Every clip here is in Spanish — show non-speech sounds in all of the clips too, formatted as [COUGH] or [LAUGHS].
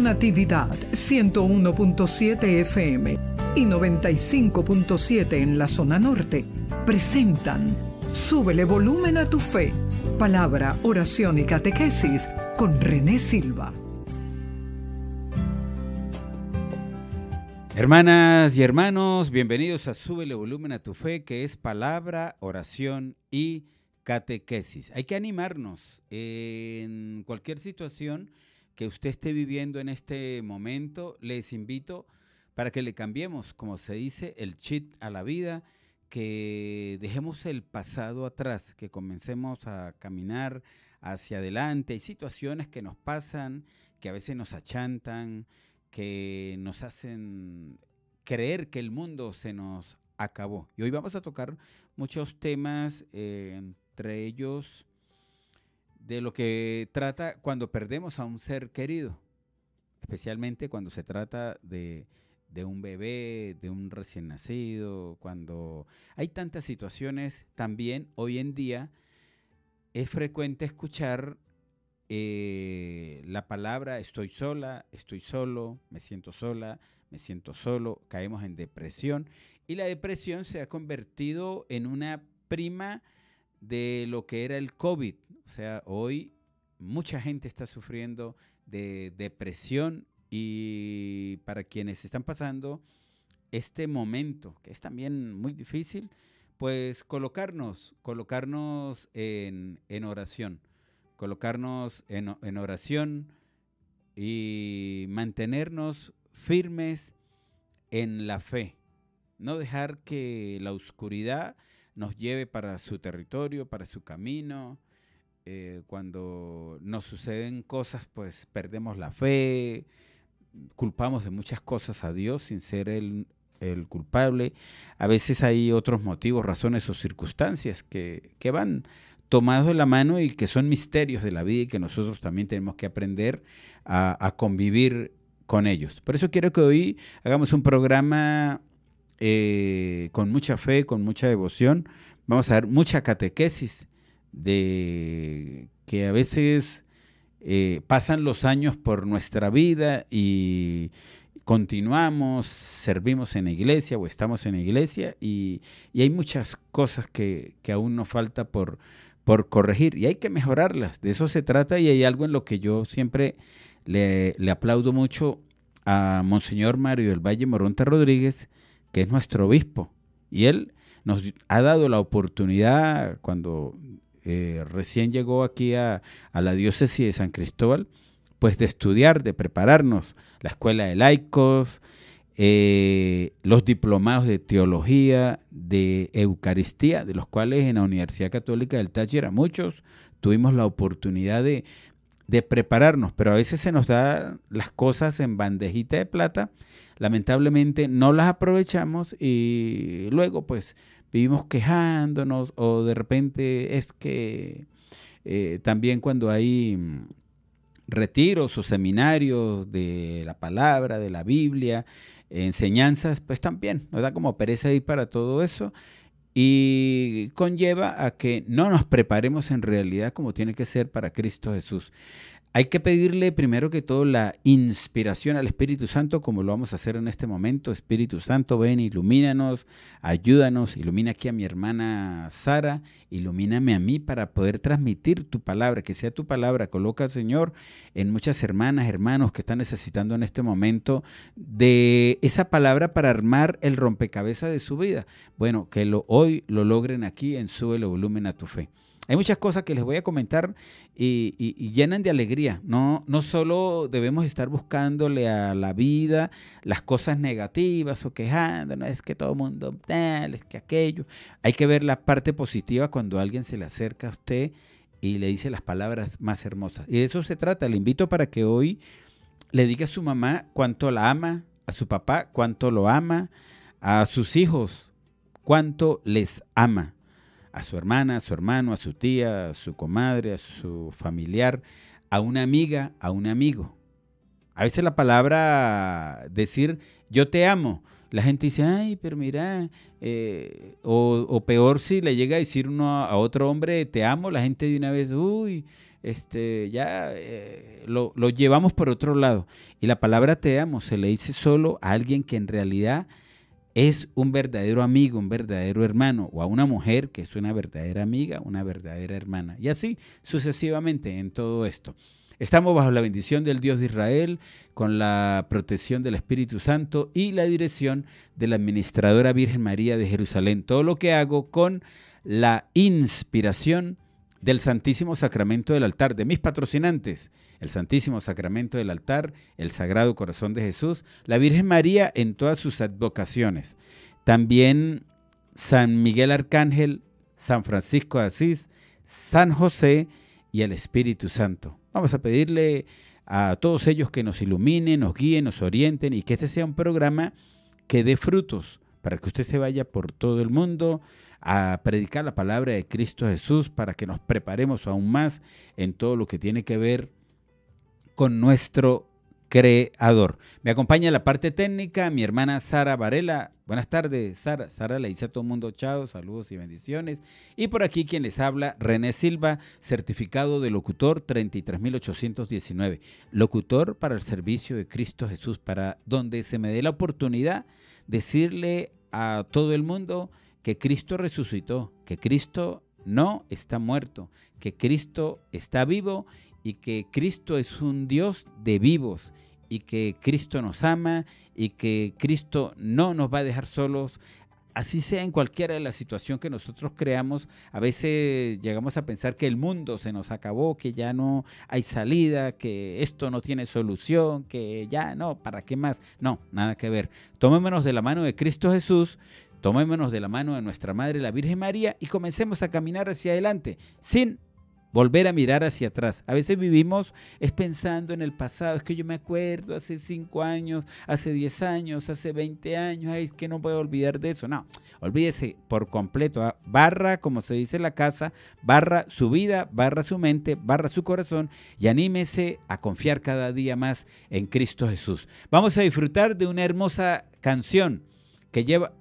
Natividad 101.7 FM y 95.7 en la zona norte presentan Súbele volumen a tu fe, palabra, oración y catequesis con René Silva. Hermanas y hermanos, bienvenidos a Súbele volumen a tu fe, que es palabra, oración y catequesis. Hay que animarnos en cualquier situación que usted esté viviendo en este momento. Les invito para que le cambiemos, como se dice, el chip a la vida, que dejemos el pasado atrás, que comencemos a caminar hacia adelante. Hay situaciones que nos pasan, que a veces nos achantan, que nos hacen creer que el mundo se nos acabó. Y hoy vamos a tocar muchos temas, eh, entre ellos de lo que trata cuando perdemos a un ser querido, especialmente cuando se trata de, de un bebé, de un recién nacido, cuando hay tantas situaciones, también hoy en día es frecuente escuchar eh, la palabra estoy sola, estoy solo, me siento sola, me siento solo, caemos en depresión y la depresión se ha convertido en una prima de lo que era el COVID. O sea, hoy mucha gente está sufriendo de depresión y para quienes están pasando este momento, que es también muy difícil, pues colocarnos, colocarnos en, en oración colocarnos en, oración y mantenernos firmes en la fe. No dejar que la oscuridad nos lleve para su territorio, para su camino. Eh, cuando nos suceden cosas, pues perdemos la fe, culpamos de muchas cosas a Dios sin ser el, el culpable. A veces hay otros motivos, razones o circunstancias que, que van tomados de la mano y que son misterios de la vida y que nosotros también tenemos que aprender a, convivir con ellos. Por eso quiero que hoy hagamos un programa eh, con mucha fe, con mucha devoción. Vamos a ver mucha catequesis de que a veces eh, pasan los años por nuestra vida y continuamos, servimos en la iglesia o estamos en la iglesia y, hay muchas cosas que, que aún nos falta por, por corregir y hay que mejorarlas. De eso se trata y hay algo en lo que yo siempre le, aplaudo mucho a Monseñor Mario del Valle Moronta Rodríguez, que es nuestro obispo. Y él nos ha dado la oportunidad cuando eh, recién llegó aquí a, la diócesis de San Cristóbal, pues de estudiar, de prepararnos, la escuela de laicos, eh, los diplomados de teología, de Eucaristía, de los cuales en la Universidad Católica del Táchira muchos tuvimos la oportunidad de, prepararnos, pero a veces se nos dan las cosas en bandejita de plata, lamentablemente no las aprovechamos y luego pues vivimos quejándonos o de repente es que eh, también cuando hay mm, retiros o seminarios de la palabra, de la Biblia, enseñanzas, pues también nos da como pereza ir para todo eso y conlleva a que no nos preparemos en realidad como tiene que ser para Cristo Jesús. Hay que pedirle primero que todo la inspiración al Espíritu Santo, como lo vamos a hacer en este momento. Espíritu Santo, ven, ilumínanos, ayúdanos, ilumina aquí a mi hermana Sara, ilumíname a mí para poder transmitir tu palabra, que sea tu palabra. Coloca, Señor, en muchas hermanas, hermanos que están necesitando en este momento de esa palabra para armar el rompecabezas de su vida. Bueno, que lo, hoy lo logren aquí en Sube el volumen a tu fe. Hay muchas cosas que les voy a comentar y, llenan de alegría. No, no solo debemos estar buscándole a la vida las cosas negativas o quejándonos, es que todo el mundo tal, es que aquello. Hay que ver la parte positiva cuando alguien se le acerca a usted y le dice las palabras más hermosas. Y de eso se trata. Le invito para que hoy le diga a su mamá cuánto la ama, a su papá cuánto lo ama, a sus hijos cuánto les ama a su hermana, a su hermano, a su tía, a su comadre, a su familiar, a una amiga, a un amigo. A veces la palabra decir yo te amo, la gente dice, ay, pero mira, eh", o, peor si le llega a decir uno a, otro hombre te amo, la gente de una vez, uy, este, ya eh, lo, lo, llevamos por otro lado. Y la palabra te amo se le dice solo a alguien que en realidad es un verdadero amigo, un verdadero hermano, o a una mujer que es una verdadera amiga, una verdadera hermana. Y así sucesivamente en todo esto. Estamos bajo la bendición del Dios de Israel, con la protección del Espíritu Santo y la dirección de la Administradora Virgen María de Jerusalén. Todo lo que hago con la inspiración del Santísimo Sacramento del altar, de mis patrocinantes, el Santísimo Sacramento del altar, el Sagrado Corazón de Jesús, la Virgen María en todas sus advocaciones. También San Miguel Arcángel, San Francisco de Asís, San José y el Espíritu Santo. Vamos a pedirle a todos ellos que nos iluminen, nos guíen, nos orienten y que este sea un programa que dé frutos para que usted se vaya por todo el mundo a predicar la palabra de Cristo Jesús para que nos preparemos aún más en todo lo que tiene que ver con nuestro creador. Me acompaña la parte técnica mi hermana Sara Varela. Buenas tardes, Sara. Sara le dice a todo el mundo chao, saludos y bendiciones. Y por aquí quien les habla, René Silva, certificado de locutor 33819. Locutor para el servicio de Cristo Jesús, para donde se me dé la oportunidad decirle a todo el mundo que Cristo resucitó, que Cristo no está muerto, que Cristo está vivo y que Cristo es un Dios de vivos y que Cristo nos ama y que Cristo no nos va a dejar solos. Así sea en cualquiera de las situaciones que nosotros creamos, a veces llegamos a pensar que el mundo se nos acabó, que ya no hay salida, que esto no tiene solución, que ya no, ¿para qué más? No, nada que ver. Tomémonos de la mano de Cristo Jesús, tomémonos de la mano de nuestra Madre la Virgen María y comencemos a caminar hacia adelante sin volver a mirar hacia atrás. A veces vivimos es pensando en el pasado, es que yo me acuerdo hace 5 años, hace 10 años, hace 20 años, es que no puedo olvidar de eso. No, olvídese por completo, ¿ah? barra, como se dice en la casa, barra su vida, barra su mente, barra su corazón y anímese a confiar cada día más en Cristo Jesús. Vamos a disfrutar de una hermosa canción que lleva,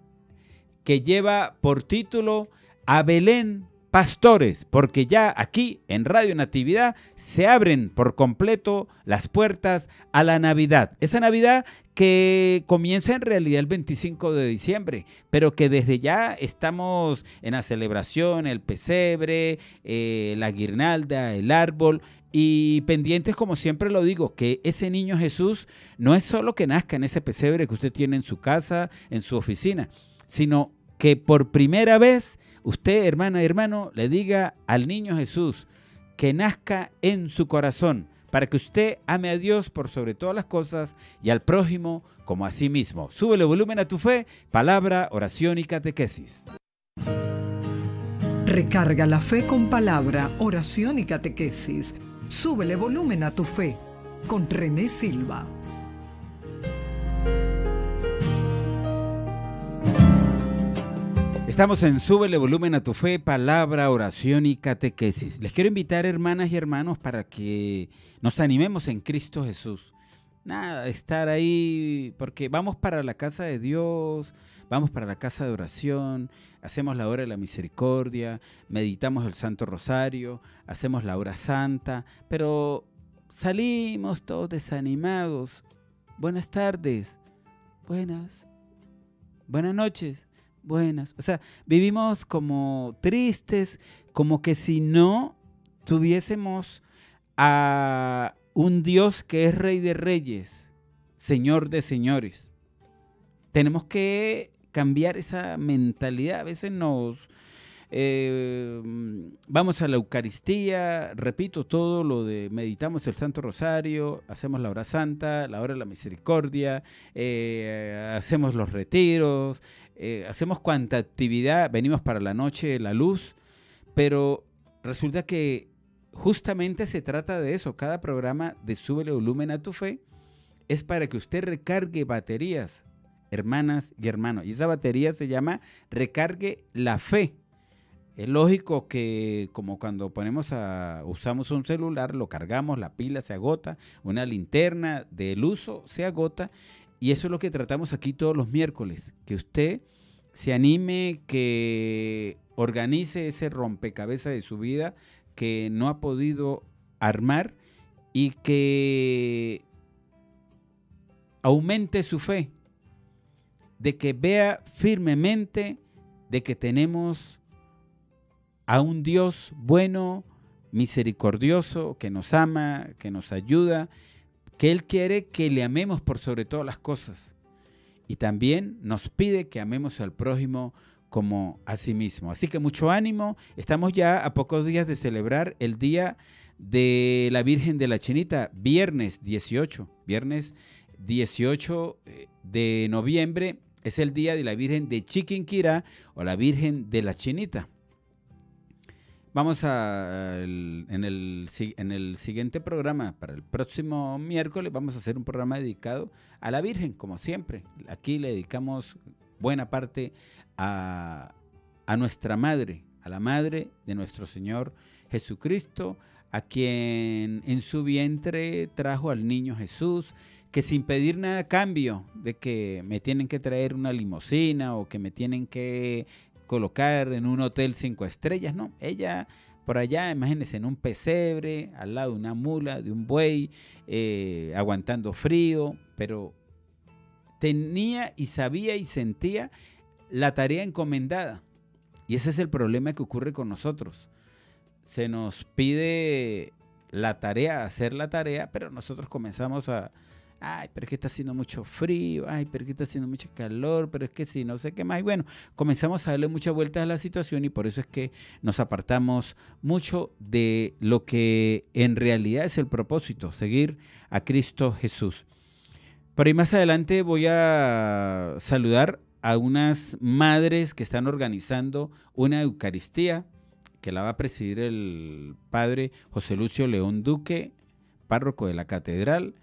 que lleva por título A Belén pastores, porque ya aquí en Radio Natividad se abren por completo las puertas a la Navidad. Esa Navidad que comienza en realidad el 25 de diciembre, pero que desde ya estamos en la celebración, el pesebre, eh, la guirnalda, el árbol, y pendientes, como siempre lo digo, que ese niño Jesús no es solo que nazca en ese pesebre que usted tiene en su casa, en su oficina, sino que por primera vez usted, hermana y hermano, le diga al niño Jesús que nazca en su corazón para que usted ame a Dios por sobre todas las cosas y al prójimo como a sí mismo. Súbele volumen a tu fe, palabra, oración y catequesis. Recarga la fe con palabra, oración y catequesis. Súbele volumen a tu fe con René Silva. Estamos en Súbele Volumen a tu Fe, Palabra, Oración y Catequesis. Les quiero invitar, hermanas y hermanos, para que nos animemos en Cristo Jesús. Nada, estar ahí, porque vamos para la casa de Dios, vamos para la casa de oración, hacemos la hora de la misericordia, meditamos el Santo Rosario, hacemos la hora santa, pero salimos todos desanimados. Buenas tardes, buenas, buenas noches buenas. O sea, vivimos como tristes, como que si no tuviésemos a un Dios que es rey de reyes, señor de señores. Tenemos que cambiar esa mentalidad. A veces nos eh, vamos a la Eucaristía, repito todo lo de meditamos el Santo Rosario, hacemos la hora santa, la hora de la misericordia, eh, hacemos los retiros, eh, hacemos cuanta actividad, venimos para la noche, la luz, pero resulta que justamente se trata de eso. Cada programa de Súbele Volumen a tu Fe es para que usted recargue baterías, hermanas y hermanos. Y esa batería se llama Recargue la Fe. Es lógico que como cuando ponemos a, usamos un celular, lo cargamos, la pila se agota, una linterna del uso se agota y eso es lo que tratamos aquí todos los miércoles, que usted se anime, que organice ese rompecabezas de su vida que no ha podido armar y que aumente su fe, de que vea firmemente de que tenemos a un Dios bueno, misericordioso, que nos ama, que nos ayuda, que Él quiere que le amemos por sobre todas las cosas. Y también nos pide que amemos al prójimo como a sí mismo. Así que mucho ánimo. Estamos ya a pocos días de celebrar el Día de la Virgen de la Chinita, viernes 18. Viernes 18 eh, de noviembre es el Día de la Virgen de Chiquinquirá o la Virgen de la Chinita. Vamos a, en el, en el siguiente programa, para el próximo miércoles, vamos a hacer un programa dedicado a la Virgen, como siempre. Aquí le dedicamos buena parte a, a nuestra Madre, a la Madre de nuestro Señor Jesucristo, a quien en su vientre trajo al niño Jesús, que sin pedir nada a cambio de que me tienen que traer una limosina o que me tienen que colocar en un hotel cinco estrellas, no. Ella por allá, imagínense, en un pesebre, al lado de una mula, de un buey, eh, aguantando frío, pero tenía y sabía y sentía la tarea encomendada. Y ese es el problema que ocurre con nosotros. Se nos pide la tarea, hacer la tarea, pero nosotros comenzamos a, ay, pero es que está haciendo mucho frío, ay, pero es que está haciendo mucho calor, pero es que sí, no sé qué más. Y bueno, comenzamos a darle muchas vueltas a la situación y por eso es que nos apartamos mucho de lo que en realidad es el propósito, seguir a Cristo Jesús. Por ahí más adelante voy a saludar a unas madres que están organizando una Eucaristía que la va a presidir el padre José Lucio León Duque, párroco de la catedral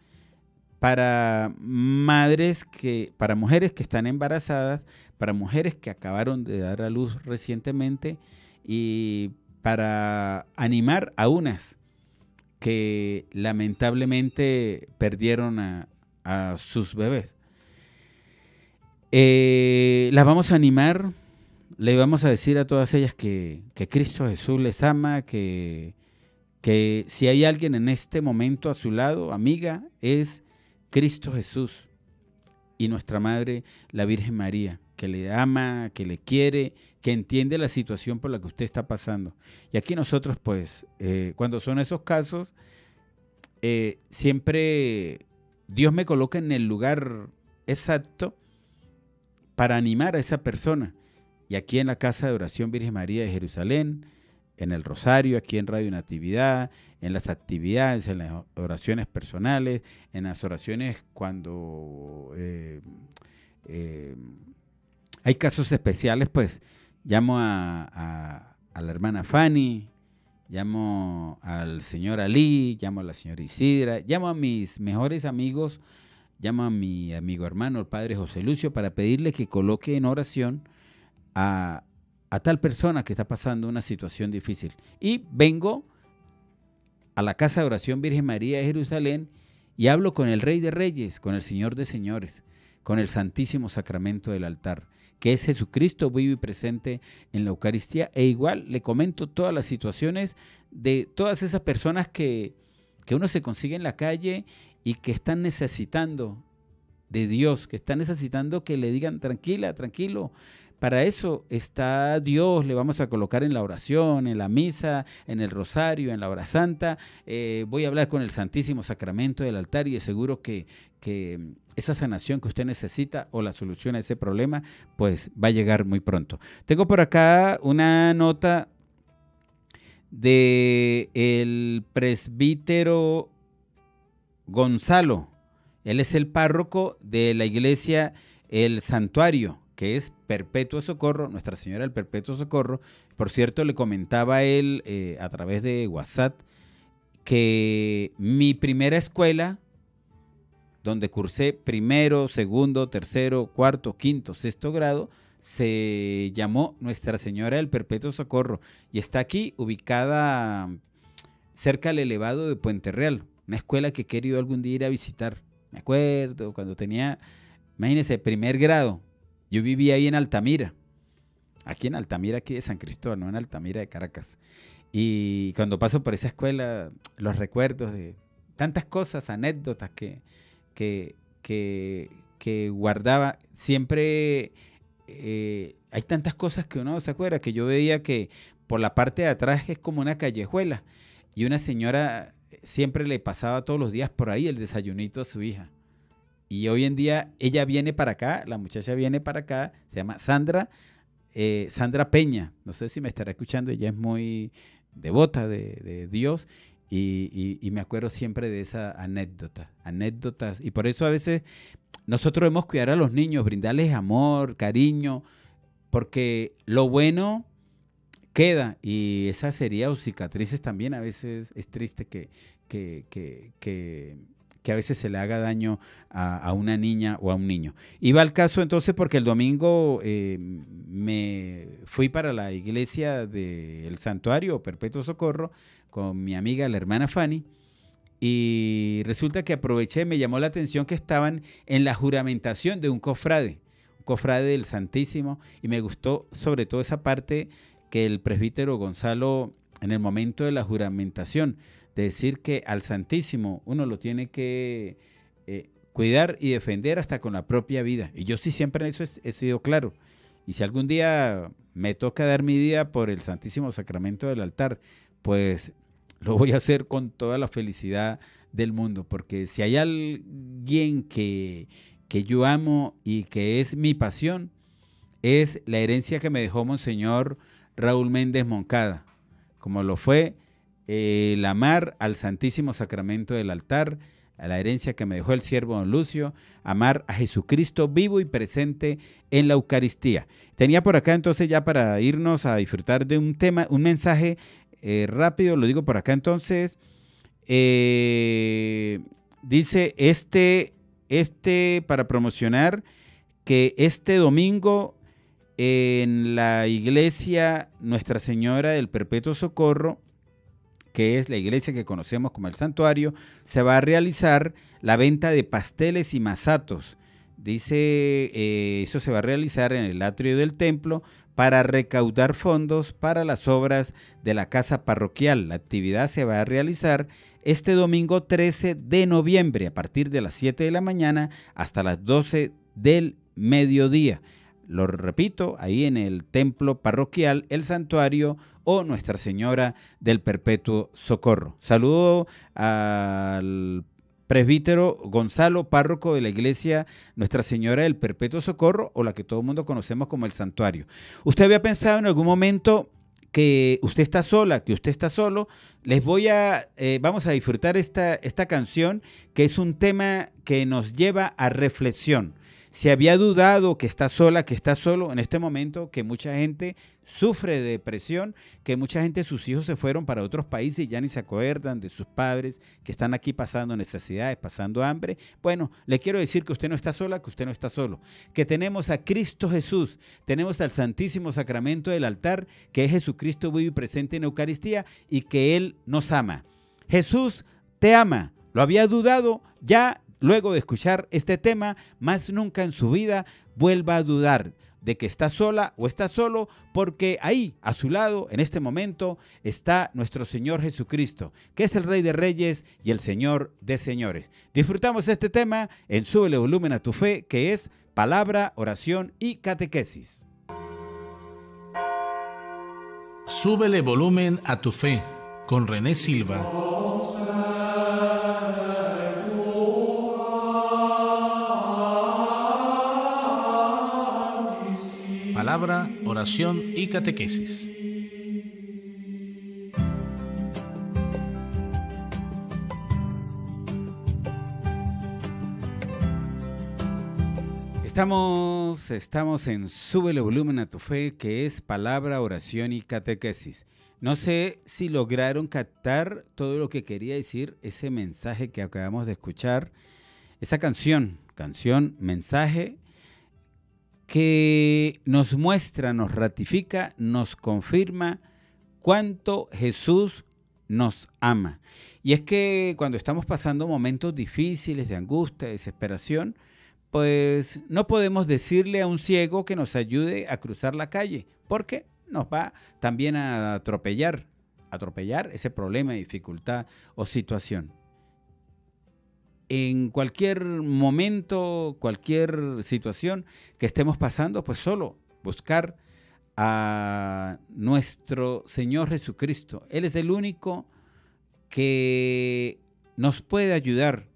para madres que, para mujeres que están embarazadas, para mujeres que acabaron de dar a luz recientemente y para animar a unas que lamentablemente perdieron a, sus bebés. Eh, las vamos a animar, le vamos a decir a todas ellas que, que Cristo Jesús les ama, que, que si hay alguien en este momento a su lado, amiga, es Cristo Jesús y nuestra Madre, la Virgen María, que le ama, que le quiere, que entiende la situación por la que usted está pasando. Y aquí nosotros, pues, eh, cuando son esos casos, eh, siempre Dios me coloca en el lugar exacto para animar a esa persona. Y aquí en la Casa de Oración Virgen María de Jerusalén, en el Rosario, aquí en Radio Natividad, en las actividades, en las oraciones personales, en las oraciones cuando eh, eh, hay casos especiales, pues llamo a, la hermana Fanny, llamo al señor Ali, llamo a la señora Isidra, llamo a mis mejores amigos, llamo a mi amigo hermano, el padre José Lucio, para pedirle que coloque en oración a, a tal persona que está pasando una situación difícil. Y vengo a la casa de oración Virgen María de Jerusalén y hablo con el Rey de Reyes, con el Señor de Señores, con el Santísimo Sacramento del altar, que es Jesucristo vivo y presente en la Eucaristía. E igual le comento todas las situaciones de todas esas personas que, que uno se consigue en la calle y que están necesitando de Dios, que están necesitando que le digan tranquila, tranquilo, para eso está Dios, le vamos a colocar en la oración, en la misa, en el rosario, en la hora santa. Eh, voy a hablar con el Santísimo Sacramento del altar y seguro que, esa sanación que usted necesita o la solución a ese problema, pues va a llegar muy pronto. Tengo por acá una nota de el presbítero Gonzalo. Él es el párroco de la iglesia El Santuario que es Perpetuo Socorro, Nuestra Señora del Perpetuo Socorro. Por cierto, le comentaba a él eh, a través de WhatsApp que mi primera escuela, donde cursé primero, segundo, tercero, cuarto, quinto, sexto grado, se llamó Nuestra Señora del Perpetuo Socorro y está aquí ubicada cerca del elevado de Puente Real, una escuela que he querido algún día ir a visitar. Me acuerdo cuando tenía, imagínense, primer grado, yo vivía ahí en Altamira, aquí en Altamira, aquí de San Cristóbal, no en Altamira de Caracas. Y cuando paso por esa escuela, los recuerdos de tantas cosas, anécdotas que, que, que, guardaba, siempre eh, hay tantas cosas que uno se acuerda, que yo veía que por la parte de atrás es como una callejuela y una señora siempre le pasaba todos los días por ahí el desayunito a su hija. Y hoy en día ella viene para acá, la muchacha viene para acá, se llama Sandra, eh, Sandra Peña, no sé si me estará escuchando, ella es muy devota de, Dios y, me acuerdo siempre de esa anécdota, anécdotas. Y por eso a veces nosotros debemos cuidar a los niños, brindarles amor, cariño, porque lo bueno queda y esas sería cicatrices también a veces es triste que, que, que que a veces se le haga daño a, una niña o a un niño. Va al caso entonces porque el domingo eh, me fui para la iglesia del santuario Perpetuo Socorro con mi amiga la hermana Fanny y resulta que aproveché, me llamó la atención que estaban en la juramentación de un cofrade, un cofrade del Santísimo y me gustó sobre todo esa parte que el presbítero Gonzalo en el momento de la juramentación de decir que al Santísimo uno lo tiene que eh, cuidar y defender hasta con la propia vida. Y yo sí siempre en eso he, sido claro. Y si algún día me toca dar mi día por el Santísimo Sacramento del altar, pues lo voy a hacer con toda la felicidad del mundo, porque si hay alguien que, que yo amo y que es mi pasión, es la herencia que me dejó Monseñor Raúl Méndez Moncada, como lo fue el amar al Santísimo Sacramento del altar, a la herencia que me dejó el siervo don Lucio, amar a Jesucristo vivo y presente en la Eucaristía. Tenía por acá entonces ya para irnos a disfrutar de un tema, un mensaje eh, rápido, lo digo por acá entonces. Eh, dice este, este para promocionar que este domingo en la iglesia Nuestra Señora del Perpetuo Socorro, que es la iglesia que conocemos como el santuario, se va a realizar la venta de pasteles y masatos. Dice, eh, eso se va a realizar en el atrio del templo para recaudar fondos para las obras de la casa parroquial. La actividad se va a realizar este domingo 13 de noviembre a partir de las 7 de la mañana hasta las 12 del mediodía. Lo repito, ahí en el templo parroquial, el santuario o Nuestra Señora del Perpetuo Socorro. Saludo al presbítero Gonzalo, párroco de la iglesia Nuestra Señora del Perpetuo Socorro, o la que todo el mundo conocemos como el santuario. ¿Usted había pensado en algún momento que usted está sola, que usted está solo? Les voy a, eh, vamos a disfrutar esta, esta canción, que es un tema que nos lleva a reflexión. Si había dudado que está sola, que está solo, en este momento que mucha gente sufre de depresión, que mucha gente, sus hijos se fueron para otros países y ya ni se acuerdan de sus padres que están aquí pasando necesidades, pasando hambre. Bueno, le quiero decir que usted no está sola, que usted no está solo, que tenemos a Cristo Jesús, tenemos al Santísimo Sacramento del altar, que es Jesucristo vivo y presente en Eucaristía y que Él nos ama. Jesús te ama. ¿Lo había dudado? Ya Luego de escuchar este tema, más nunca en su vida vuelva a dudar de que está sola o está solo, porque ahí, a su lado, en este momento, está nuestro Señor Jesucristo, que es el Rey de Reyes y el Señor de Señores. Disfrutamos este tema en Súbele Volumen a tu Fe, que es palabra, oración y catequesis. Súbele volumen a tu fe con René Silva. Palabra, oración y catequesis. Estamos, estamos en Sube el volumen a tu fe, que es palabra, oración y catequesis. No sé si lograron captar todo lo que quería decir ese mensaje que acabamos de escuchar, esa canción, canción, mensaje que nos muestra, nos ratifica, nos confirma cuánto Jesús nos ama. Y es que cuando estamos pasando momentos difíciles de angustia, de desesperación, pues no podemos decirle a un ciego que nos ayude a cruzar la calle, porque nos va también a atropellar. atropellar ese problema, dificultad o situación. En cualquier momento, cualquier situación que estemos pasando, pues solo buscar a nuestro Señor Jesucristo. Él es el único que nos puede ayudar.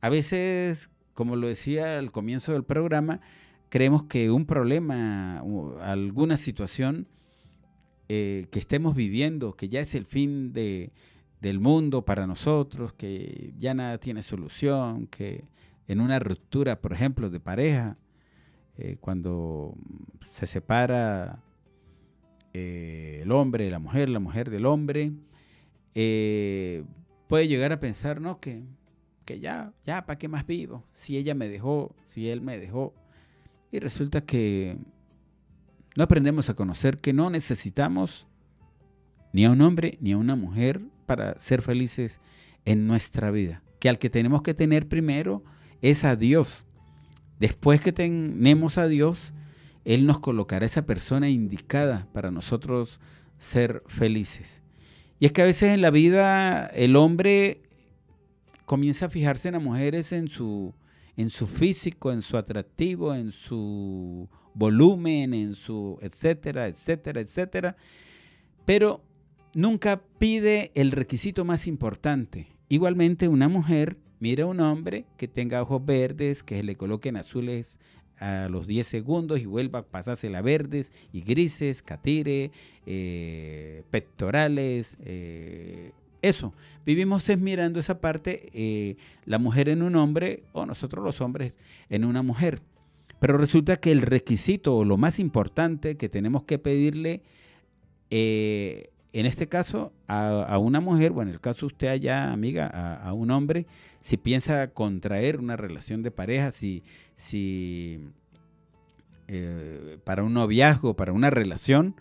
A veces, como lo decía al comienzo del programa, creemos que un problema, alguna situación eh, que estemos viviendo, que ya es el fin de, del mundo para nosotros, que ya nada tiene solución, que en una ruptura, por ejemplo, de pareja, eh, cuando se separa eh, el hombre de la mujer, la mujer del hombre, eh, puede llegar a pensar, ¿no? Que, que ya, ya, ¿para qué más vivo? Si ella me dejó, si él me dejó. Y resulta que no aprendemos a conocer que no necesitamos ni a un hombre ni a una mujer para ser felices en nuestra vida. Que al que tenemos que tener primero es a Dios. Después que tenemos a Dios, Él nos colocará esa persona indicada para nosotros ser felices. Y es que a veces en la vida el hombre comienza a fijarse en las mujeres en su, en su físico, en su atractivo, en su volumen, en su etcétera, etcétera, etcétera. Pero nunca pide el requisito más importante. Igualmente una mujer mira a un hombre que tenga ojos verdes, que le coloquen azules a los 10 segundos y vuelva a pasársela verdes y grises, catire, eh, pectorales, eh, eso. Vivimos es mirando esa parte, eh, la mujer en un hombre o nosotros los hombres en una mujer. Pero resulta que el requisito o lo más importante que tenemos que pedirle en este caso, a, una mujer, o en el caso usted allá, amiga, a, un hombre, si piensa contraer una relación de pareja, si, si eh, para un noviazgo, para una relación,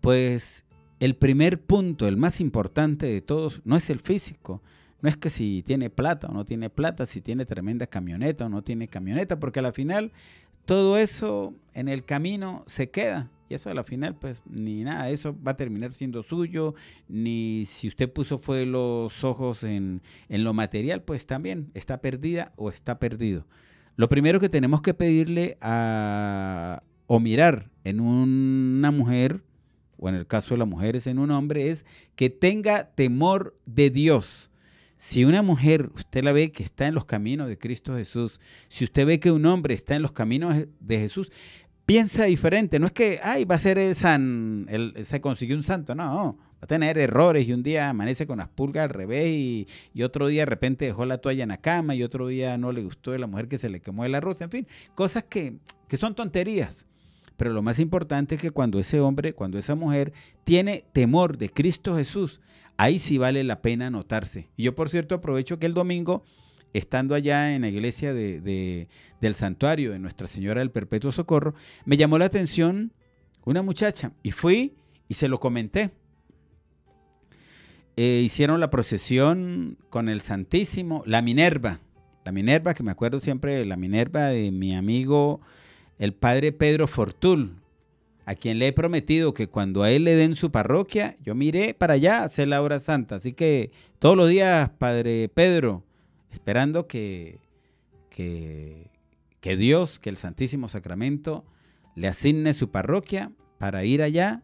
pues el primer punto, el más importante de todos, no es el físico, no es que si tiene plata o no tiene plata, si tiene tremenda camioneta o no tiene camioneta, porque al final todo eso en el camino se queda. Y eso a la final, pues ni nada, eso va a terminar siendo suyo, ni si usted puso fue los ojos en, lo material, pues también está perdida o está perdido. Lo primero que tenemos que pedirle a, o mirar en una mujer, o en el caso de las mujeres en un hombre, es que tenga temor de Dios. Si una mujer, usted la ve que está en los caminos de Cristo Jesús, si usted ve que un hombre está en los caminos de Jesús, piensa diferente. No es que, ay, va a ser el san, se consiguió un santo. No, va a tener errores y un día amanece con las pulgas al revés y, otro día de repente dejó la toalla en la cama y otro día no le gustó de la mujer que se le quemó el arroz. En fin, cosas que, que son tonterías. Pero lo más importante es que cuando ese hombre, cuando esa mujer tiene temor de Cristo Jesús, ahí sí vale la pena anotarse. Y yo, por cierto, aprovecho que el domingo estando allá en la iglesia de, del santuario de Nuestra Señora del Perpetuo Socorro, me llamó la atención una muchacha y fui y se lo comenté. Eh, hicieron la procesión con el Santísimo, la Minerva, la Minerva, que me acuerdo siempre de la Minerva de mi amigo el padre Pedro Fortul, a quien le he prometido que cuando a él le den su parroquia, yo miré para allá a hacer la hora santa. Así que todos los días, padre Pedro, esperando que, que, Dios, que el Santísimo Sacramento le asigne su parroquia para ir allá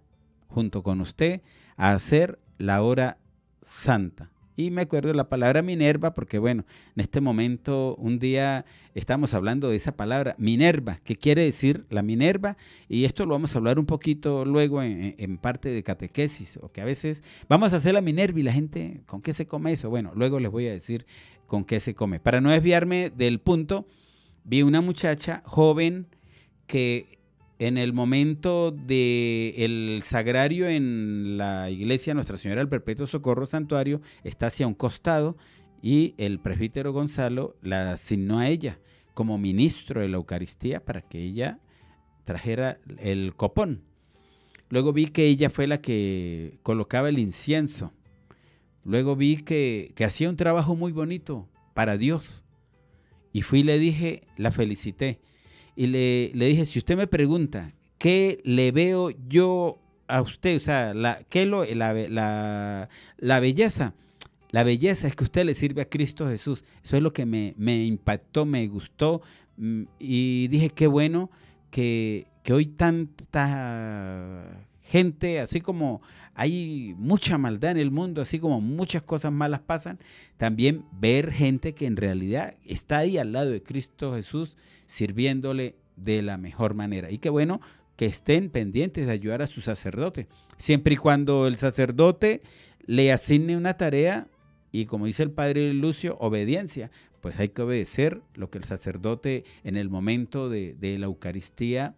junto con usted a hacer la hora santa. Y me acuerdo la palabra Minerva, porque bueno, en este momento, un día estamos hablando de esa palabra Minerva, que quiere decir la Minerva, y esto lo vamos a hablar un poquito luego en, en, parte de catequesis, o que a veces vamos a hacer la Minerva y la gente, ¿con qué se come eso? Bueno, luego les voy a decir con qué se come. Para no desviarme del punto, vi una muchacha joven que en el momento del el sagrario en la iglesia Nuestra Señora del Perpetuo Socorro Santuario está hacia un costado y el presbítero Gonzalo la asignó a ella como ministro de la Eucaristía para que ella trajera el copón. Luego vi que ella fue la que colocaba el incienso Luego vi que, hacía un trabajo muy bonito para Dios. Y fui y le dije, la felicité. Y le, le dije, si usted me pregunta, ¿qué le veo yo a usted, o sea, la, ¿qué lo, la, la, la belleza? La belleza es que usted le sirve a Cristo Jesús. Eso es lo que me, me impactó, me gustó. Mm, y dije, qué bueno que, que hoy tanta gente, así como hay mucha maldad en el mundo, así como muchas cosas malas pasan, también ver gente que en realidad está ahí al lado de Cristo Jesús sirviéndole de la mejor manera. Y qué bueno que estén pendientes de ayudar a su sacerdote, siempre y cuando el sacerdote le asigne una tarea y como dice el padre Lucio, obediencia, pues hay que obedecer lo que el sacerdote en el momento de, la Eucaristía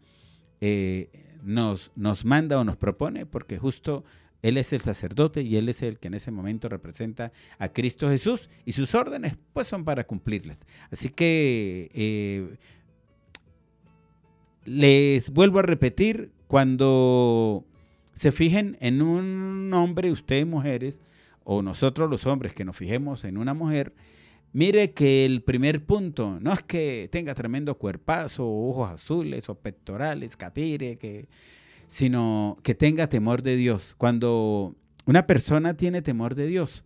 eh, nos, nos manda o nos propone, porque justo Él es el sacerdote y Él es el que en ese momento representa a Cristo Jesús y sus órdenes pues son para cumplirlas. Así que eh, les vuelvo a repetir, cuando se fijen en un hombre, ustedes mujeres, o nosotros los hombres que nos fijemos en una mujer, Mire que el primer punto no es que tenga tremendo cuerpazo, ojos azules o pectorales, catire, que, sino que tenga temor de Dios. Cuando una persona tiene temor de Dios,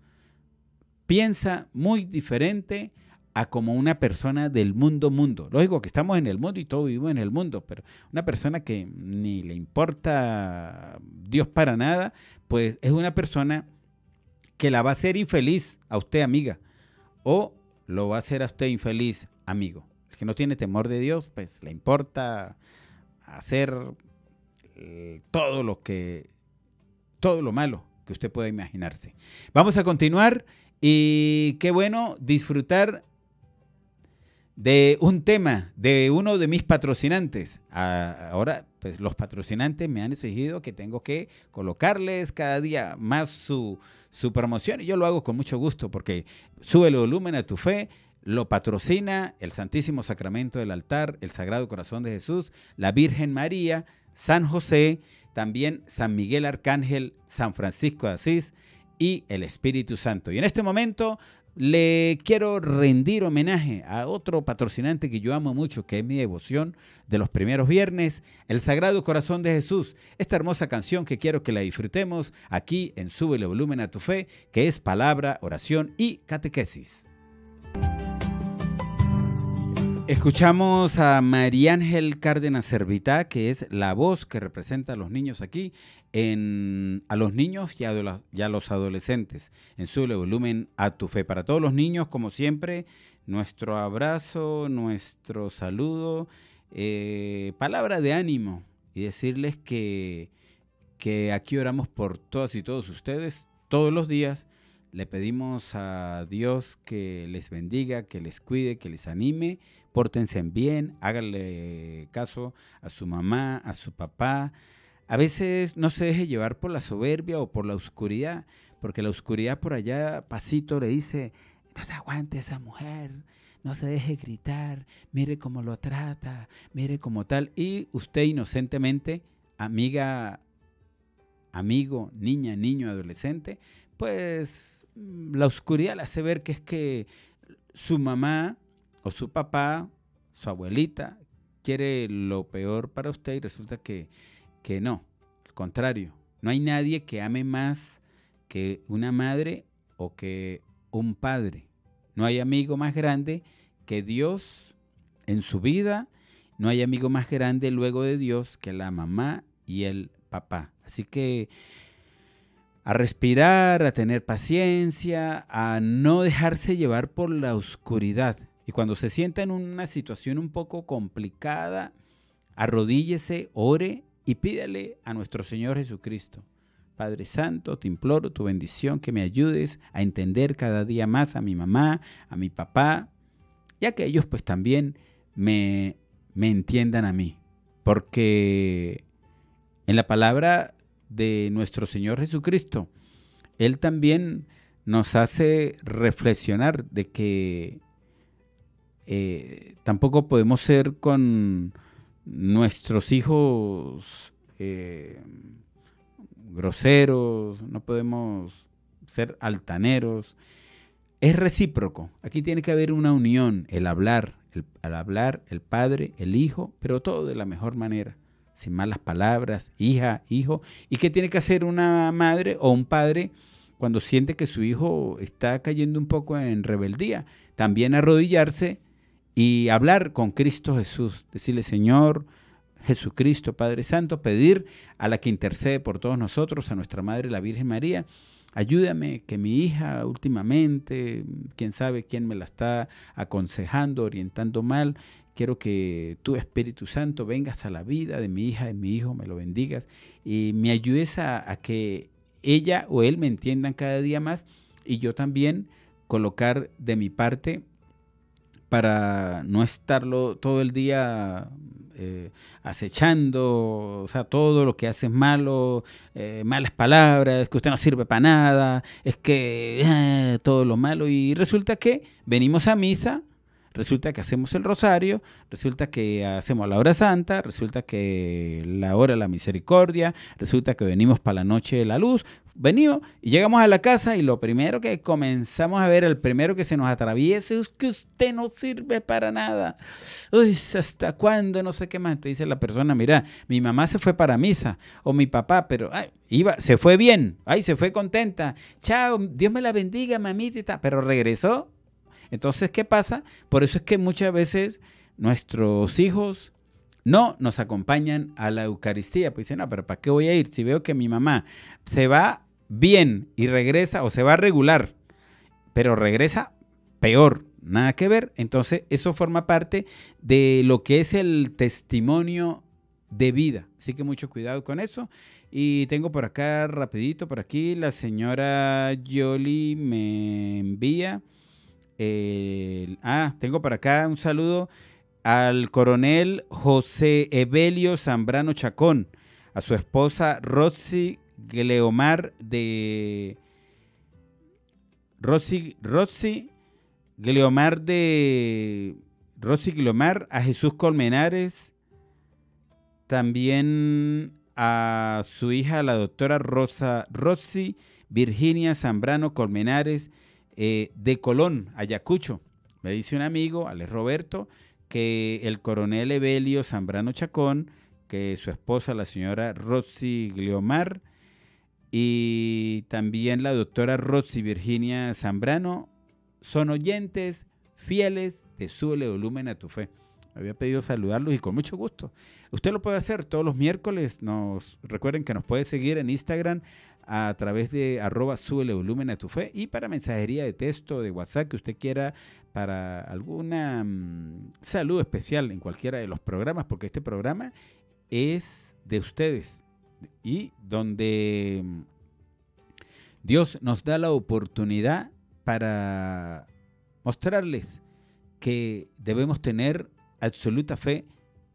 piensa muy diferente a como una persona del mundo mundo. Lógico que estamos en el mundo y todos vivimos en el mundo, pero una persona que ni le importa Dios para nada, pues es una persona que la va a hacer infeliz a usted, amiga o lo va a hacer a usted infeliz, amigo. El que no tiene temor de Dios, pues le importa hacer todo lo que, todo lo malo que usted pueda imaginarse. Vamos a continuar y qué bueno disfrutar de un tema de uno de mis patrocinantes. Ahora, pues los patrocinantes me han exigido que tengo que colocarles cada día más su, su promoción y yo lo hago con mucho gusto porque sube el volumen a tu fe, lo patrocina el Santísimo Sacramento del altar, el Sagrado Corazón de Jesús, la Virgen María, San José, también San Miguel Arcángel, San Francisco de Asís y el Espíritu Santo. Y en este momento le quiero rendir homenaje a otro patrocinante que yo amo mucho, que es mi devoción de los primeros viernes, el Sagrado Corazón de Jesús. Esta hermosa canción que quiero que la disfrutemos aquí en Súbele Volumen a tu Fe, que es palabra, oración y catequesis. Escuchamos a María Ángel Cárdenas Servitá, que es la voz que representa a los niños aquí, a los niños y a, los adolescentes, en su volumen A tu fe. Para todos los niños, como siempre, nuestro abrazo, nuestro saludo, eh, palabra de ánimo y decirles que aquí oramos por todas y todos ustedes todos los días. Le pedimos a Dios que les bendiga, que les cuide, que les anime pórtense bien, háganle caso a su mamá, a su papá. A veces no se deje llevar por la soberbia o por la oscuridad, porque la oscuridad por allá, pasito, le dice, no se aguante esa mujer, no se deje gritar, mire cómo lo trata, mire cómo tal. Y usted inocentemente, amiga, amigo, niña, niño, adolescente, pues mm, la oscuridad le hace ver que es que su mamá o su papá, su abuelita, quiere lo peor para usted y resulta que, que no, al contrario, no hay nadie que ame más que una madre o que un padre. No hay amigo más grande que Dios en su vida. No hay amigo más grande luego de Dios que la mamá y el papá. Así que a respirar, a tener paciencia, a no dejarse llevar por la oscuridad. Y cuando se sienta en una situación un poco complicada, arrodíllese, ore y pídale a nuestro Señor Jesucristo. Padre Santo, te imploro tu bendición, que me ayudes a entender cada día más a mi mamá, a mi papá, ya que ellos pues también me, me entiendan a mí. Porque en la palabra de nuestro Señor Jesucristo, Él también nos hace reflexionar de que eh, tampoco podemos ser con nuestros hijos eh, groseros, no podemos ser altaneros. Es recíproco. Aquí tiene que haber una unión, el hablar, el, al hablar, el padre, el hijo, pero todo de la mejor manera. sin malas palabras, hija, hijo. ¿Y qué tiene que hacer una madre o un padre cuando siente que su hijo está cayendo un poco en rebeldía? También arrodillarse y hablar con Cristo Jesús, decirle, Señor, Jesucristo, Padre Santo, pedir a la que intercede por todos nosotros, a nuestra Madre la Virgen María, ayúdame que mi hija últimamente, quién sabe quién me la está aconsejando, orientando mal, quiero que tu Espíritu Santo vengas a la vida de mi hija, de mi hijo, me lo bendigas y me ayudes a, a que ella o él me entiendan cada día más y yo también colocar de mi parte para no estarlo todo el día eh, acechando, o sea, todo lo que hace es malo, eh, malas palabras, que usted no sirve para nada, es que eh, todo lo malo. Y resulta que venimos a misa, resulta que hacemos el rosario, resulta que hacemos la hora santa, resulta que la hora de la misericordia, resulta que venimos para la noche de la luz, venimos y llegamos a la casa y lo primero que comenzamos a ver, el primero que se nos atraviesa es que usted no sirve para nada. Uy, ¿hasta cuándo? No sé qué más. Te dice la persona, mira, mi mamá se fue para misa o mi papá, pero iba, se fue bien, ay, se fue contenta. Chao, Dios me la bendiga, mamita, pero regresó. Entonces, ¿qué pasa? Por eso es que muchas veces nuestros hijos no nos acompañan a la Eucaristía. Pues dicen, no, pero ¿para qué voy a ir? Si veo que mi mamá se va bien y regresa o se va regular, pero regresa peor, nada que ver. Entonces eso forma parte de lo que es el testimonio de vida. Así que mucho cuidado con eso. Y tengo por acá, rapidito, por aquí, la señora Yoli me envía. Ah, tengo por acá un saludo al coronel José Evelio Zambrano Chacón, a su esposa Rosy Gleomar de Rosy, Rosy Gleomar de Rosy Gleomar, a Jesús Colmenares, también a su hija, la doctora Rosa Rosy Virginia Zambrano Colmenares eh, de Colón, Ayacucho. Me dice un amigo, Alex Roberto, que el coronel Evelio Zambrano Chacón, que su esposa, la señora Rosy Gliomar, y también la doctora Rosy Virginia Zambrano son oyentes fieles de Súbele Volumen a tu Fe. Había pedido saludarlos y con mucho gusto. Usted lo puede hacer todos los miércoles. Nos recuerden que nos puede seguir en Instagram a través de arroba súbele volumen a tu fe y para mensajería de texto, de WhatsApp que usted quiera para alguna mm, salud especial en cualquiera de los programas, porque este programa es de ustedes y donde mm, Dios nos da la oportunidad para mostrarles que debemos tener absoluta fe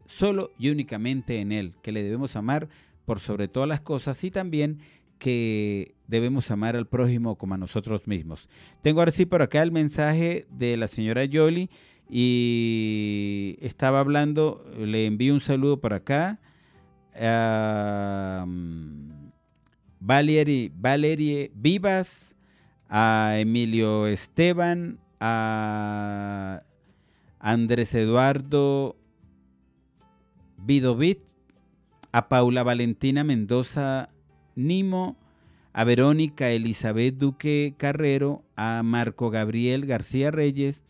solo y únicamente en Él, que le debemos amar por sobre todas las cosas y también que debemos amar al prójimo como a nosotros mismos. Tengo ahora sí por acá el mensaje de la señora Yoli y estaba hablando, le envío un saludo por acá. Valerie, Valerie Vivas, a Emilio Esteban, a Andrés Eduardo Vidovit, a Paula Valentina Mendoza Nimo, a Verónica Elizabeth Duque Carrero, a Marco Gabriel García Reyes,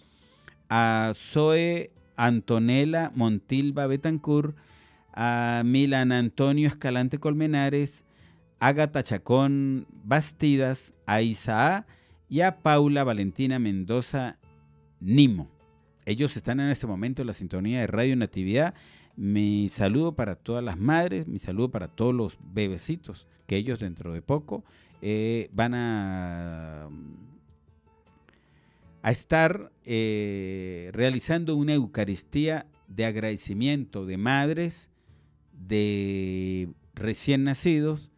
a Zoe Antonella Montilva Betancur, a Milan Antonio Escalante Colmenares, Ágata Chacón Bastidas, a Isaac y a Paula Valentina Mendoza Nimo. Ellos están en este momento en la sintonía de Radio Natividad. Mi saludo para todas las madres, mi saludo para todos los bebecitos, que ellos dentro de poco eh, van a, a estar eh, realizando una Eucaristía de agradecimiento de madres, de recién nacidos,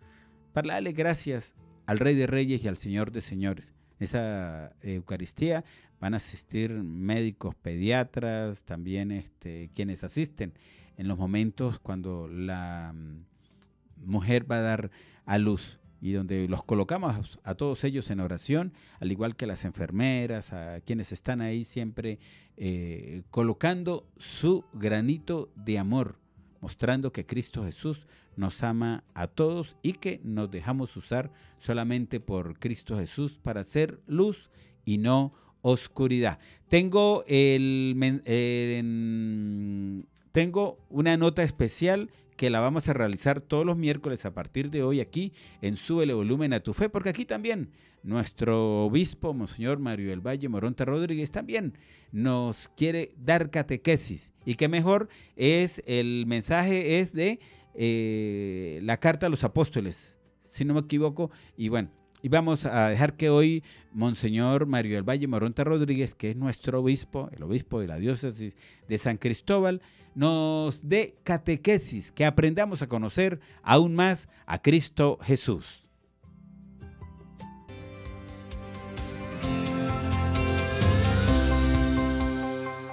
para darle gracias al Rey de Reyes y al Señor de Señores. Esa Eucaristía van a asistir médicos, pediatras, también este, quienes asisten en los momentos cuando la mm, mujer va a dar a luz y donde los colocamos a todos ellos en oración, al igual que las enfermeras, a quienes están ahí siempre eh, colocando su granito de amor mostrando que Cristo Jesús nos ama a todos y que nos dejamos usar solamente por Cristo Jesús para ser luz y no oscuridad. Tengo, el, tengo una nota especial que la vamos a realizar todos los miércoles a partir de hoy aquí en Súbele Volumen a tu Fe, porque aquí también nuestro obispo, Monseñor Mario del Valle Moronta Rodríguez, también nos quiere dar catequesis. Y qué mejor es, el mensaje es de eh, la carta a los apóstoles, si no me equivoco. Y bueno, y vamos a dejar que hoy Monseñor Mario del Valle Moronta Rodríguez, que es nuestro obispo, el obispo de la diócesis de San Cristóbal, nos dé catequesis, que aprendamos a conocer aún más a Cristo Jesús.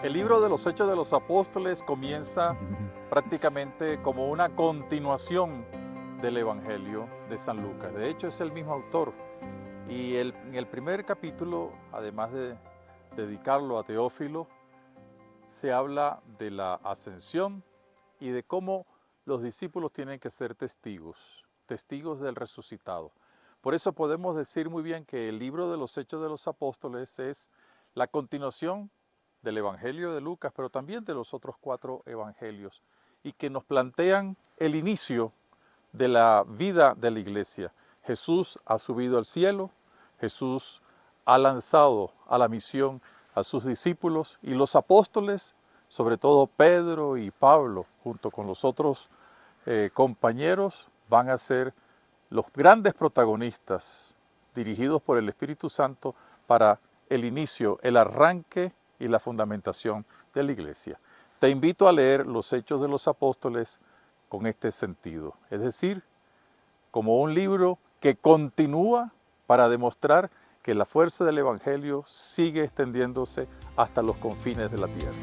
El libro de los Hechos de los Apóstoles comienza [LAUGHS] prácticamente como una continuación del Evangelio de San Lucas. De hecho, es el mismo autor. Y en el primer capítulo, además de dedicarlo a Teófilo, se habla de la ascensión y de cómo los discípulos tienen que ser testigos, testigos del resucitado. Por eso podemos decir muy bien que el libro de los Hechos de los Apóstoles es la continuación del Evangelio de Lucas, pero también de los otros cuatro evangelios, y que nos plantean el inicio de la vida de la iglesia. Jesús ha subido al cielo, Jesús ha lanzado a la misión a sus discípulos y los apóstoles, sobre todo Pedro y Pablo, junto con los otros eh, compañeros, van a ser los grandes protagonistas dirigidos por el Espíritu Santo para el inicio, el arranque y la fundamentación de la iglesia. Te invito a leer los Hechos de los Apóstoles con este sentido, es decir, como un libro que continúa para demostrar que la fuerza del Evangelio sigue extendiéndose hasta los confines de la tierra.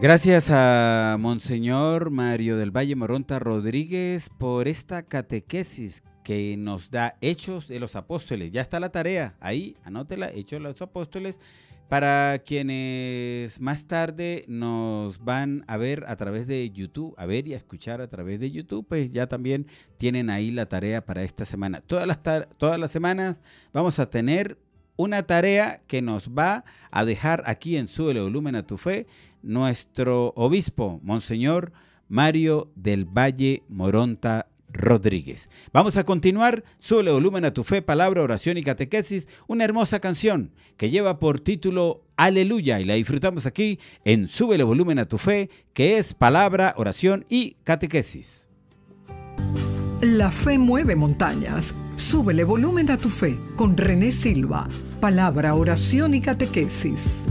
Gracias a Monseñor Mario del Valle Moronta Rodríguez por esta catequesis que nos da Hechos de los Apóstoles. Ya está la tarea, ahí, anótela, Hechos de los Apóstoles. Para quienes más tarde nos van a ver a través de YouTube, a ver y a escuchar a través de YouTube, pues ya también tienen ahí la tarea para esta semana. Todas las, todas las semanas vamos a tener una tarea que nos va a dejar aquí en Sube el Volumen a tu Fe nuestro obispo, Monseñor Mario del Valle Moronta Rodríguez. Vamos a continuar, Sube volumen a tu fe, palabra, oración y catequesis, una hermosa canción que lleva por título Aleluya y la disfrutamos aquí en Sube volumen a tu fe, que es palabra, oración y catequesis. La fe mueve montañas. Súbele volumen a tu fe con René Silva. Palabra, oración y catequesis.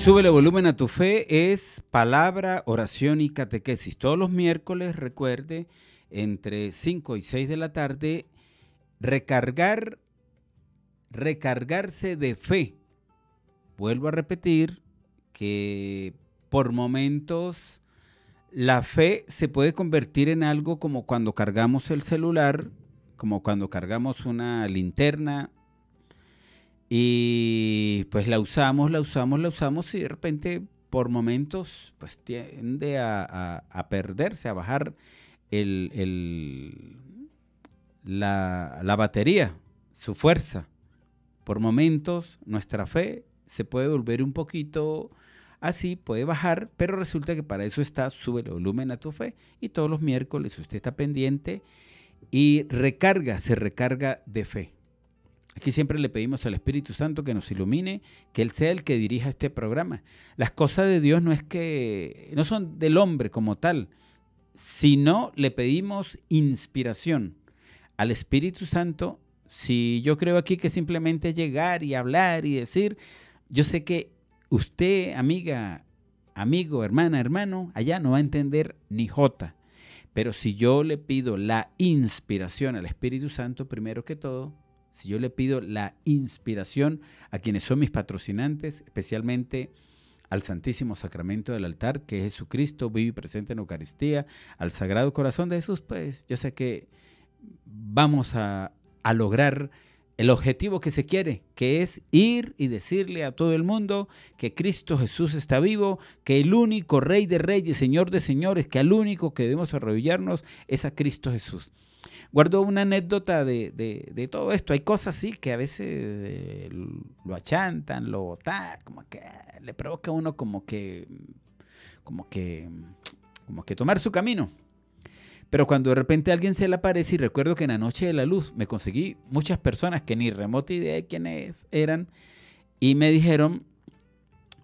Súbele volumen a tu fe es palabra, oración y catequesis. Todos los miércoles, recuerde, entre 5 y 6 de la tarde, recargar, recargarse de fe. Vuelvo a repetir que por momentos la fe se puede convertir en algo como cuando cargamos el celular, como cuando cargamos una linterna, y pues la usamos, la usamos, la usamos y de repente por momentos pues tiende a, perderse, a bajar el, la, la batería, su fuerza. Por momentos nuestra fe se puede volver un poquito así, puede bajar, pero resulta que para eso está, sube el volumen a tu fe y todos los miércoles usted está pendiente y recarga, se recarga de fe. Aquí siempre le pedimos al Espíritu Santo que nos ilumine, que Él sea el que dirija este programa. Las cosas de Dios no es que no son del hombre como tal, sino le pedimos inspiración al Espíritu Santo. Si yo creo aquí que simplemente llegar y hablar y decir, yo sé que usted, amiga, amigo, hermana, hermano, allá no va a entender ni jota. Pero si yo le pido la inspiración al Espíritu Santo, primero que todo, si yo le pido la inspiración a quienes son mis patrocinantes, especialmente al Santísimo Sacramento del altar, que es Jesucristo, vive y presente en Eucaristía, al Sagrado Corazón de Jesús, pues yo sé que vamos a, a lograr el objetivo que se quiere, que es ir y decirle a todo el mundo que Cristo Jesús está vivo, que el único Rey de Reyes, Señor de Señores, que al único que debemos arrodillarnos es a Cristo Jesús. Guardo una anécdota de, todo esto. Hay cosas así que a veces eh, lo achantan, lo ta, como que le provoca a uno como que, como que, como que tomar su camino. Pero cuando de repente alguien se le aparece, y recuerdo que en la noche de la luz me conseguí muchas personas que ni remota idea de quiénes eran, y me dijeron,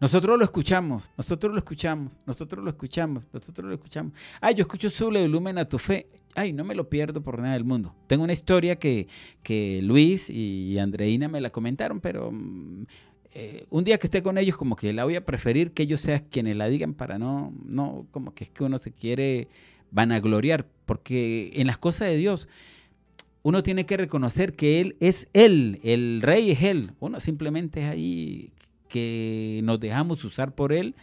nosotros lo escuchamos, nosotros lo escuchamos, nosotros lo escuchamos, nosotros lo escuchamos. Ay, yo escucho Sube volumen a tu fe. Ay, no me lo pierdo por nada del mundo. Tengo una historia que, que Luis y Andreina me la comentaron, pero mm, eh, un día que esté con ellos, como que la voy a preferir que ellos sean quienes la digan para no, no, como que es que uno se quiere vanagloriar, porque en las cosas de Dios uno tiene que reconocer que Él es Él, el Rey es Él. Uno simplemente es ahí que nos dejamos usar por Él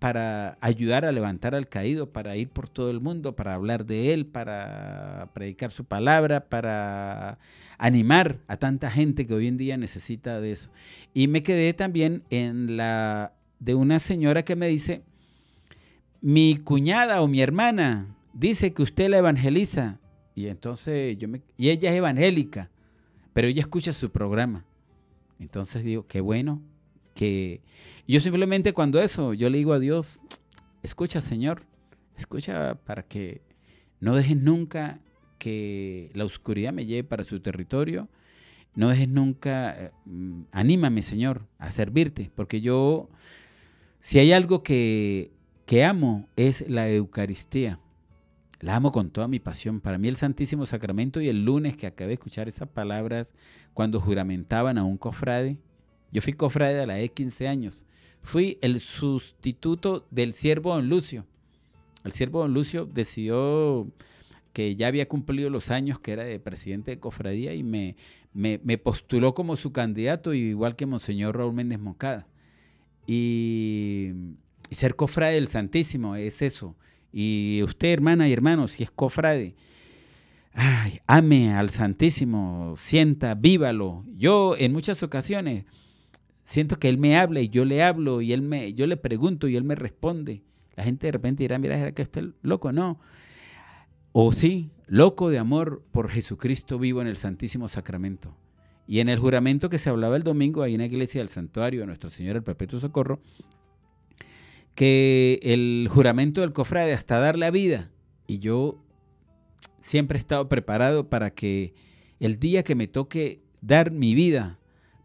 para ayudar a levantar al caído, para ir por todo el mundo, para hablar de Él, para predicar su palabra, para animar a tanta gente que hoy en día necesita de eso. Y me quedé también en la de una señora que me dice, mi cuñada o mi hermana dice que usted la evangeliza. Y entonces yo me, y ella es evangélica, pero ella escucha su programa. Entonces digo, qué bueno, yo simplemente cuando eso, yo le digo a Dios, escucha Señor, escucha para que no dejes nunca que la oscuridad me lleve para su territorio, no dejes nunca, eh, mm, anímame Señor a servirte, porque yo, si hay algo que, que amo es la Eucaristía. La amo con toda mi pasión. Para mí el Santísimo Sacramento y el lunes que acabé de escuchar esas palabras cuando juramentaban a un cofrade, yo fui cofrade a la de 15 años. Fui el sustituto del siervo don Lucio. El siervo don Lucio decidió que ya había cumplido los años que era de presidente de cofradía y me, me, postuló como su candidato, igual que Monseñor Raúl Méndez Moncada. Y, y ser cofrade del Santísimo es eso, y usted, hermana y hermano, si es cofrade, ay, ame al Santísimo, sienta, vívalo. Yo en muchas ocasiones siento que Él me habla y yo le hablo y él me, yo le pregunto y Él me responde. La gente de repente dirá, mira, ¿era que esté loco? No. O sí, loco de amor por Jesucristo vivo en el Santísimo Sacramento. Y en el juramento que se hablaba el domingo ahí en la iglesia del santuario de Nuestro Señor el Perpetuo Socorro, que el juramento del cofrade hasta dar la vida. Y yo siempre he estado preparado para que el día que me toque dar mi vida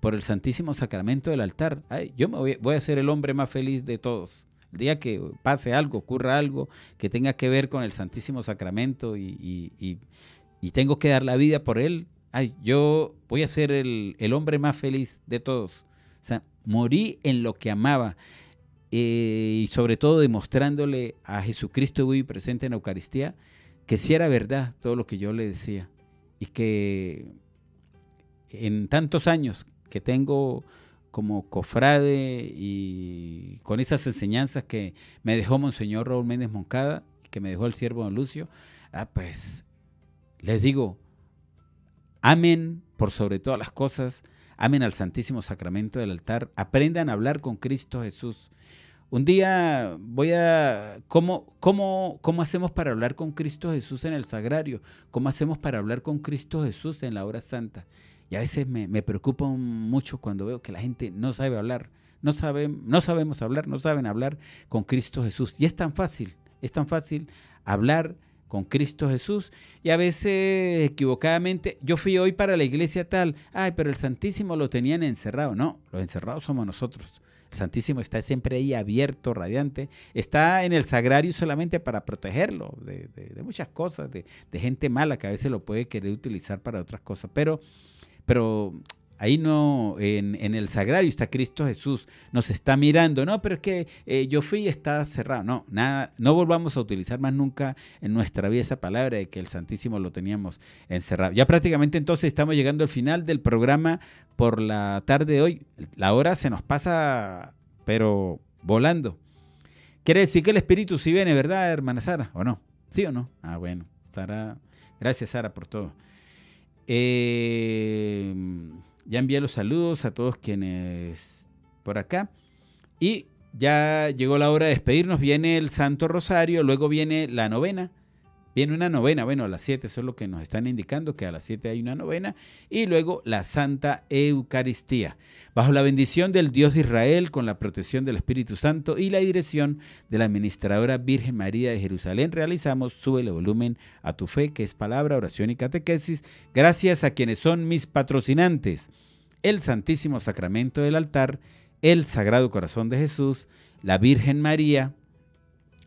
por el Santísimo Sacramento del altar, yo me voy, a ser el hombre más feliz de todos. El día que pase algo, ocurra algo que tenga que ver con el Santísimo Sacramento y, tengo que dar la vida por él, ay, yo voy a ser el, el hombre más feliz de todos. O sea, morí en lo que amaba. Eh, y sobre todo demostrándole a Jesucristo vivo y presente en la Eucaristía que sí era verdad todo lo que yo le decía y que en tantos años que tengo como cofrade y con esas enseñanzas que me dejó Monseñor Raúl Méndez Moncada, que me dejó el siervo Don Lucio, ah, pues les digo, amen por sobre todas las cosas, amen al Santísimo Sacramento del altar, aprendan a hablar con Cristo Jesús, un día voy a... ¿cómo, cómo, ¿Cómo hacemos para hablar con Cristo Jesús en el sagrario? ¿Cómo hacemos para hablar con Cristo Jesús en la hora santa? Y a veces me, me preocupa mucho cuando veo que la gente no sabe hablar, no, sabe, no sabemos hablar, no saben hablar con Cristo Jesús. Y es tan fácil, es tan fácil hablar con Cristo Jesús. Y a veces equivocadamente, yo fui hoy para la iglesia tal, ay, pero el Santísimo lo tenían encerrado. No, los encerrados somos nosotros. Santísimo está siempre ahí abierto, radiante. Está en el sagrario solamente para protegerlo de, muchas cosas, de, gente mala que a veces lo puede querer utilizar para otras cosas. Pero, pero Ahí no, en, el sagrario está Cristo Jesús, nos está mirando, no, pero es que eh, yo fui y está cerrado. No, nada, no volvamos a utilizar más nunca en nuestra vida esa palabra de que el Santísimo lo teníamos encerrado. Ya prácticamente entonces estamos llegando al final del programa por la tarde de hoy. La hora se nos pasa, pero volando. Quiere decir que el Espíritu sí viene, ¿verdad, hermana Sara? ¿O no? ¿Sí o no? Ah, bueno. Sara, gracias Sara por todo. Eh, ya envié los saludos a todos quienes por acá. Y ya llegó la hora de despedirnos. Viene el Santo Rosario, luego viene la novena. Viene una novena, bueno, a las 7, eso es lo que nos están indicando, que a las 7 hay una novena, y luego la Santa Eucaristía. Bajo la bendición del Dios de Israel, con la protección del Espíritu Santo y la dirección de la Administradora Virgen María de Jerusalén, realizamos Sube el volumen a tu fe, que es palabra, oración y catequesis, gracias a quienes son mis patrocinantes, el Santísimo Sacramento del altar, el Sagrado Corazón de Jesús, la Virgen María,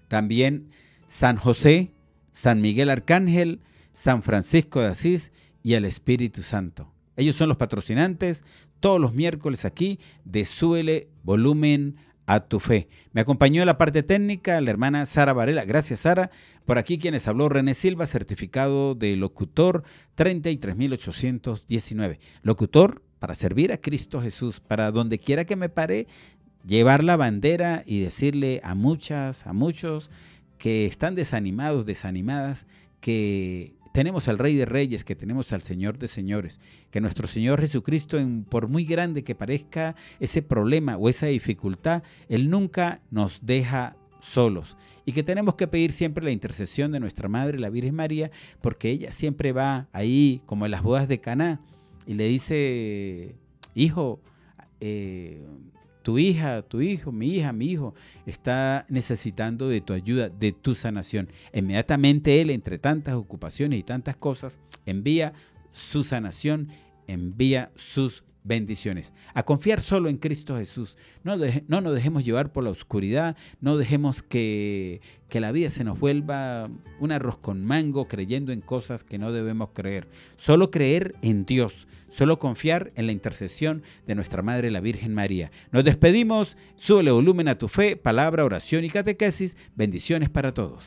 también San José, San Miguel Arcángel, San Francisco de Asís y el Espíritu Santo. Ellos son los patrocinantes todos los miércoles aquí de Súbele Volumen a tu fe. Me acompañó en la parte técnica la hermana Sara Varela. Gracias, Sara. Por aquí quienes habló René Silva, certificado de locutor 33819. Locutor para servir a Cristo Jesús, para donde quiera que me pare, llevar la bandera y decirle a muchas, a muchos que están desanimados, desanimadas, que tenemos al Rey de Reyes, que tenemos al Señor de Señores, que nuestro Señor Jesucristo, por muy grande que parezca ese problema o esa dificultad, Él nunca nos deja solos. Y que tenemos que pedir siempre la intercesión de nuestra Madre, la Virgen María, porque ella siempre va ahí, como en las bodas de Caná, y le dice, hijo, eh, tu hija, tu hijo, mi hija, mi hijo, está necesitando de tu ayuda, de tu sanación. Inmediatamente Él, entre tantas ocupaciones y tantas cosas, envía su sanación, envía sus bendiciones. A confiar solo en Cristo Jesús. No, no nos dejemos llevar por la oscuridad, no dejemos que, que la vida se nos vuelva un arroz con mango creyendo en cosas que no debemos creer. Solo creer en Dios, solo confiar en la intercesión de nuestra Madre la Virgen María. Nos despedimos, súbele volumen a tu fe, palabra, oración y catequesis. Bendiciones para todos.